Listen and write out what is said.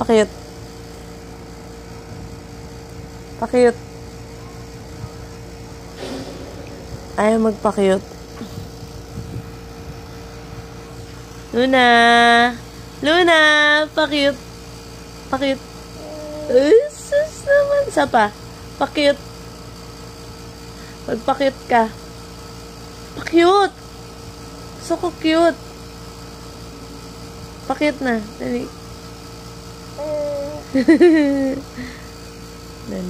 Pakiyot. Pakiyot. Ayaw magpakiyot. Luna! Luna! Pakiyot. Pakiyot. Ay, sus naman. Isa pa. Pakiyot. Magpakiyot ka. Pakiyot! Ko cute. Pakiyot na. Dali. 何